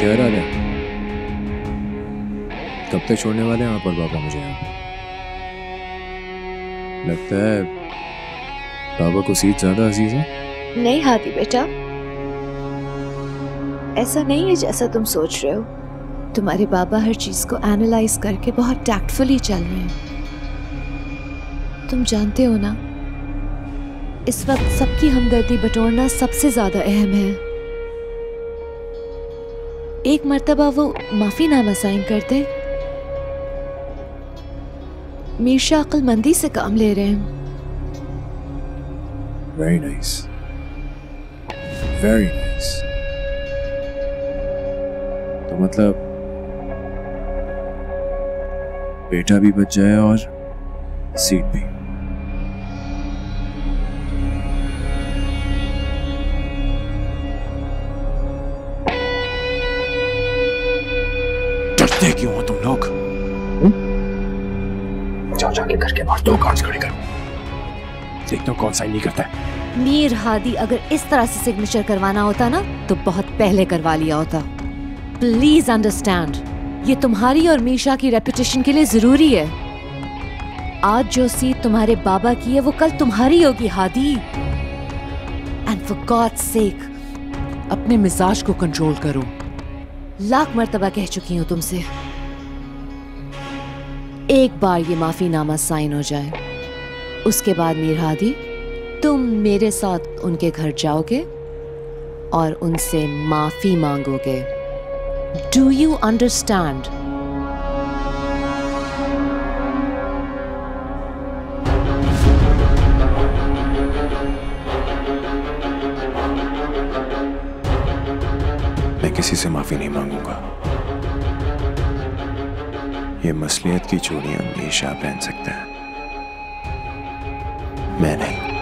क्या रहा है कब तक छोड़ने वाले हैं आप और पापा मुझे यहाँ? लगता है बाबा को सीट ज़्यादा अज़ीज़ है। नहीं हाथी बेटा। ऐसा नहीं है जैसा तुम सोच रहे हो। तुम्हारे बाबा हर चीज़ को एनालाइज करके बहुत टैक्टफुली चल रहे हैं। तुम जानते हो ना, इस वक्त सबकी हमदर्दी बटोरना सबसे ज़्यादा अहम है। एक मर्तबा वो माफीनामा साइन करते मीरशा अक्लमंदी से काम ले रहे हैं। वेरी नाइस वेरी नाइस तो मतलब बेटा भी बच जाए और सीट भी। डरते क्यों हो तुम लोग। जाओ जाके करके बाहर दो कांच खड़े करो। देखता हूँ कौन साइन नहीं करता है। मीर हादी अगर इस तरह से सिग्नेचर करवाना होता ना तो बहुत पहले करवा लिया होता। प्लीज़ अंडरस्टैंड ये तुम्हारी और मीशा की रेपुटेशन के लिए ज़रूरी है। आज जो सीट तुम्हारे बाबा की है वो कल तुम्हारी होगी Hadi. And for God sake अपने मिजाज को कंट्रोल करो। लाख मरतबा कह चुकी हूँ तुमसे। एक बार ये माफीनामा साइन हो जाए, उसके बाद मीरहादी तुम मेरे साथ उनके घर जाओगे और उनसे माफ़ी मांगोगे। डू यू अंडरस्टैंड मैं किसी से माफ़ी नहीं मांगूँगा। ये मसलियत की चूड़ियाँ हमेशा पहन सकते हैं। मैं नहीं।